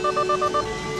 なるほどね。